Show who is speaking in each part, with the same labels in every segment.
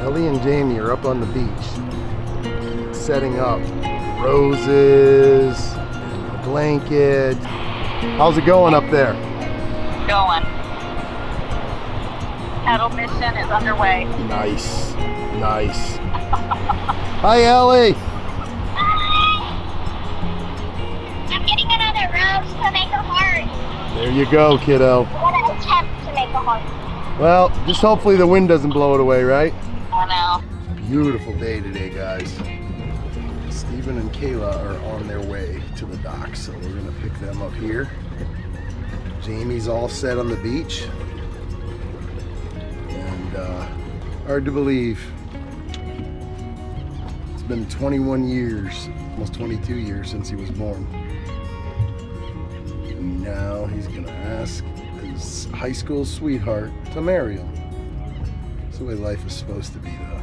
Speaker 1: Ellie and Jamie are up on the beach, setting up roses, a blanket. How's it going up there?
Speaker 2: Going. Paddle mission is underway.
Speaker 1: Nice, nice. Hi, Ellie. Hi.
Speaker 3: I'm getting another rose to make a heart.
Speaker 1: There you go, kiddo. Well, just hopefully the wind doesn't blow it away, right?
Speaker 2: I know.
Speaker 1: Beautiful day today, guys. Steven and Cayla are on their way to the dock, so we're gonna pick them up here. Jamie's all set on the beach. And uh, hard to believe. It's been 21 years, almost 22 years since he was born. And now he's gonna ask high school sweetheart to marry him. That's the way life is supposed to be, though.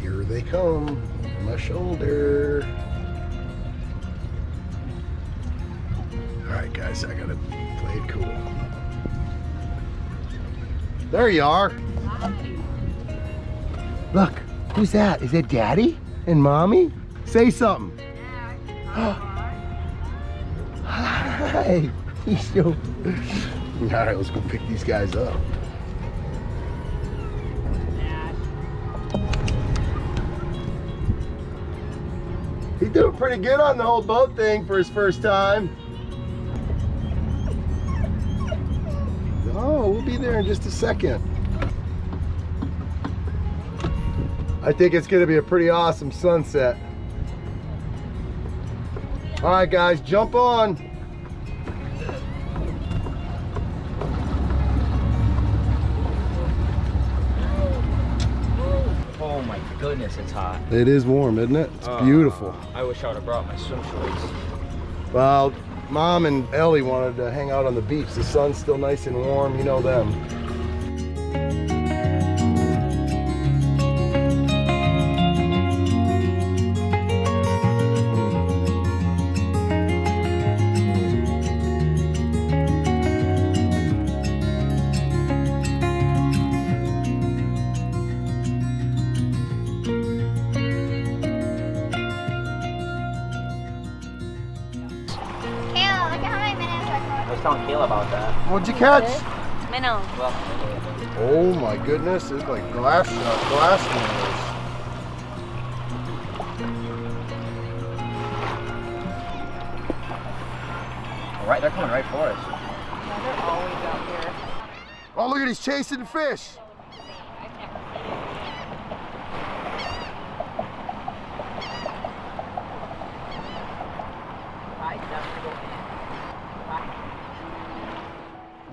Speaker 1: Here they come, over my shoulder. All right, guys, I gotta play it cool. There you are. Look, who's that? Is that Daddy and Mommy? Say something. Hi. So. All right, let's go pick these guys up. He's doing pretty good on the whole boat thing for his first time. Oh, we'll be there in just a second. I think it's gonna be a pretty awesome sunset. All right, guys, jump on.
Speaker 4: Oh my goodness, it's hot.
Speaker 1: It is warm, isn't it? It's
Speaker 4: Uh,
Speaker 1: beautiful.
Speaker 4: I wish I would have brought my swim shorts.
Speaker 1: Well, Mom and Ellie wanted to hang out on the beach. The sun's still nice and warm, you know them.
Speaker 4: Was telling Cayla about that.
Speaker 1: What'd you catch?
Speaker 2: Minnow.
Speaker 1: Oh my goodness, it's like glass uh, glass windows.
Speaker 4: right, they're coming right for us.
Speaker 2: Yeah, they're always out here.
Speaker 1: Oh, look at he's chasing fish.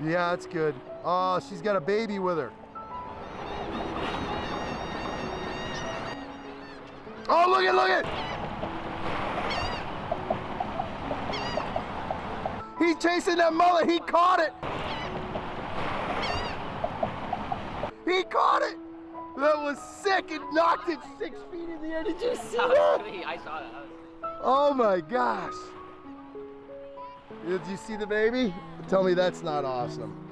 Speaker 1: Yeah, that's good. Oh, she's got a baby with her. Oh, look at, look at! He's chasing that mullet. He caught it. He caught it. That was sick. It knocked it six feet in the air. Did you see that?
Speaker 4: I saw that.
Speaker 1: Oh my gosh. Did you see the baby? Tell me that's not awesome.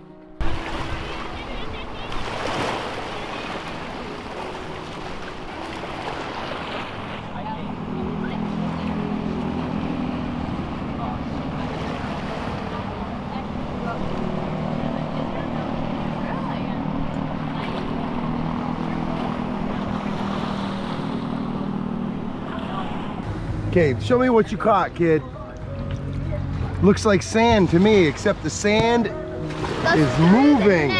Speaker 1: Okay, show me what you caught, kid. Looks like sand to me, except the sand is moving.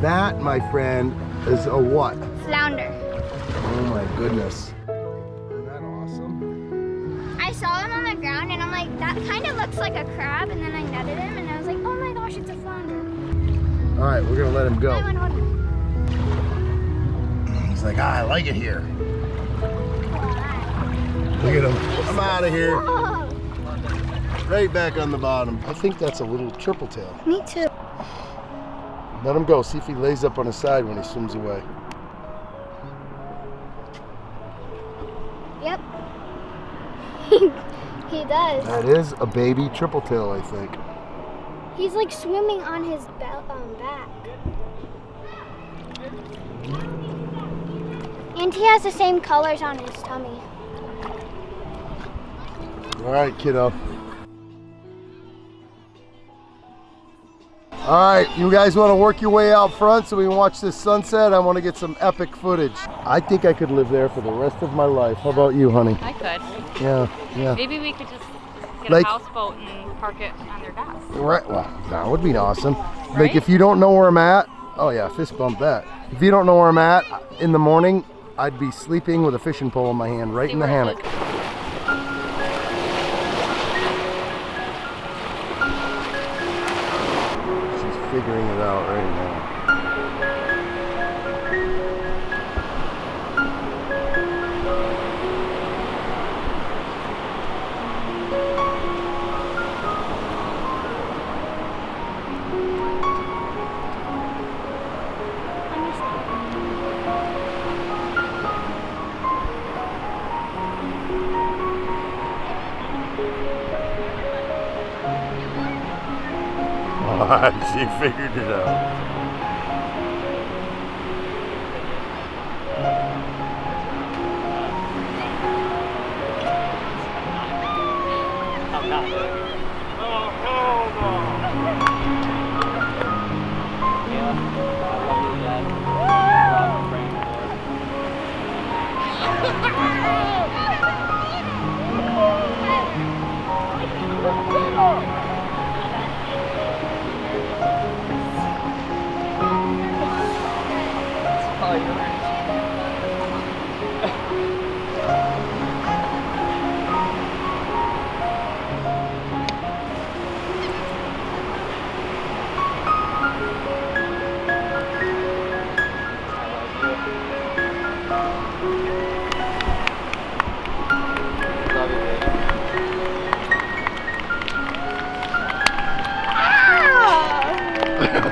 Speaker 1: That, my friend, is a what?
Speaker 3: Flounder.
Speaker 1: Oh my goodness. Isn't that awesome?
Speaker 3: I saw him on the ground and I'm like, that kind of looks like a crab. And then I netted him and I was like, oh my gosh, it's a flounder.
Speaker 1: All right, we're gonna let him go.
Speaker 3: I went on.
Speaker 1: He's like, ah, I like it here. Look at him. I'm out of here. Right back on the bottom. I think that's a little triple tail.
Speaker 3: me too.
Speaker 1: Let him go. See if he lays up on his side when he swims away.
Speaker 3: Yep. he does.
Speaker 1: That is a baby triple tail, I think.
Speaker 3: He's like swimming on his um, back. And he has the same colors on his tummy.
Speaker 1: All right, kiddo. All right, you guys want to work your way out front so we can watch this sunset? I want to get some epic footage. I think I could live there for the rest of my life. How about you, honey?
Speaker 2: I could.
Speaker 1: Yeah, yeah.
Speaker 2: Maybe we could just get
Speaker 1: Like-
Speaker 2: a houseboat and park it on their dock.
Speaker 1: Right. Well, that would be awesome.
Speaker 2: Right?
Speaker 1: Like if you don't know where I'm at, oh yeah, fist bump that. If you don't know where I'm at in the morning, I'd be sleeping with a fishing pole in my hand, right
Speaker 2: See
Speaker 1: in the
Speaker 2: where it
Speaker 1: hammock. Figuring it out right now. She figured it out.
Speaker 4: I'm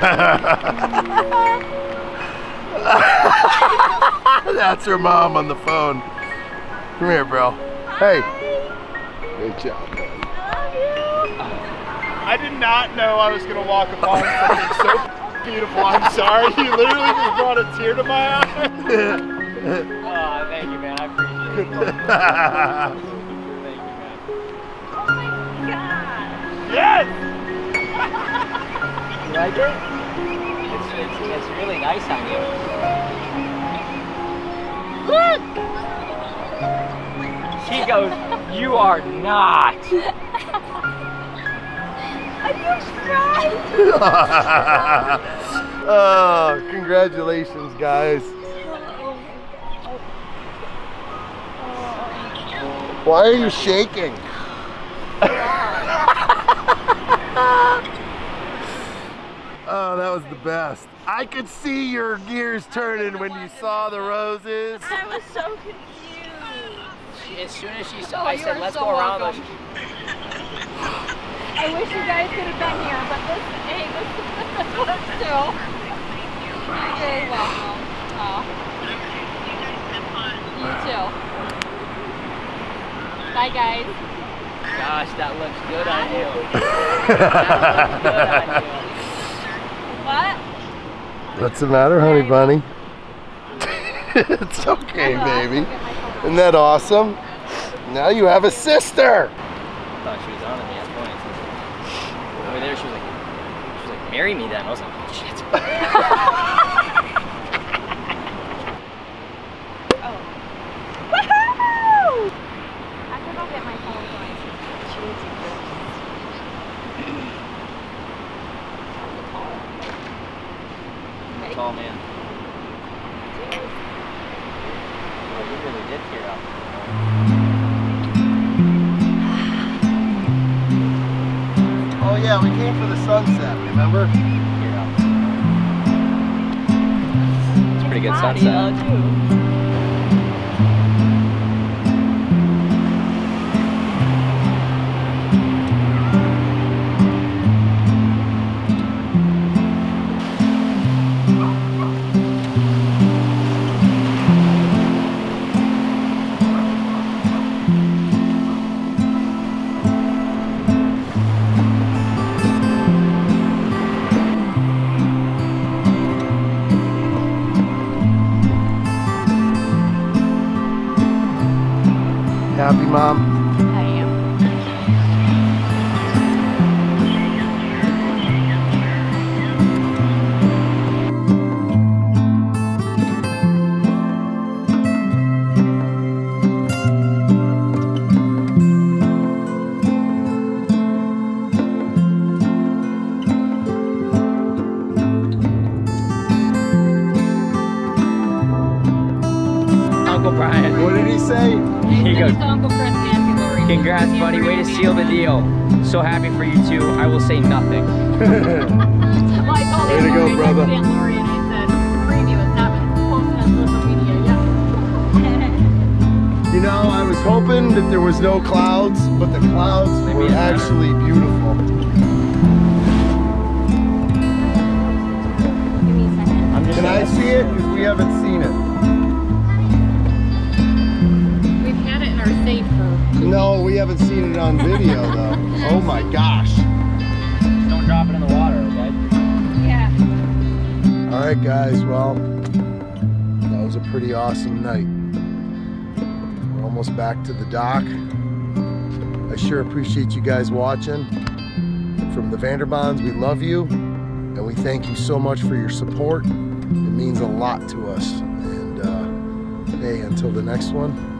Speaker 1: That's her mom on the phone. Come here, bro. Hey. Good job. man.
Speaker 5: I did not know I was gonna walk upon something so beautiful. I'm sorry. You literally just brought a tear to my eye.
Speaker 4: Oh, thank you, man. I appreciate it. Thank you, man.
Speaker 5: Yes!
Speaker 4: You like it? It's, it's, it's really nice on you. She goes, you are not.
Speaker 1: oh, congratulations, guys. Why are you shaking? Oh, that was the best. I could see your gears turning when you saw the roses.
Speaker 2: I was so confused.
Speaker 4: She, as soon as she saw, oh, I said, let's go around. the-
Speaker 2: I wish you guys could have been here, but this, hey, this, this works too. You're very welcome. Oh. You too. Bye, guys.
Speaker 4: Gosh, that looks good on you. that looks good on you.
Speaker 2: What?
Speaker 1: What's the matter, honey bunny? it's okay, baby. Isn't that awesome? Now you have a sister.
Speaker 4: I thought she was on at me at points. Over there, she was like, she was like, marry me then. I was like, oh, shit.
Speaker 1: yeah, we came for the sunset, remember?
Speaker 4: Tear up. It's a pretty good sunset. Uncle Brian.
Speaker 1: What did he say?
Speaker 4: Here you go.
Speaker 2: It's Uncle Chris and Auntie Lori.
Speaker 4: Congrats, buddy. Way to seal the deal. So happy for you too. I will say nothing.
Speaker 2: Well, I told
Speaker 1: Way to go, brother.
Speaker 2: texted Aunt Lori and I said, preview is not posted on social media yet.
Speaker 1: You know, I was hoping that there was no clouds, but the clouds
Speaker 4: They
Speaker 1: were
Speaker 4: made it better.
Speaker 1: actually beautiful. On video though. Oh my gosh.
Speaker 4: Don't drop it in the water, okay?
Speaker 2: yeah.
Speaker 1: All right, guys. Well, that was a pretty awesome night. We're almost back to the dock. I sure appreciate you guys watching. From the Vander Baans, we love you and we thank you so much for your support. It means a lot to us. And uh, hey, until the next one,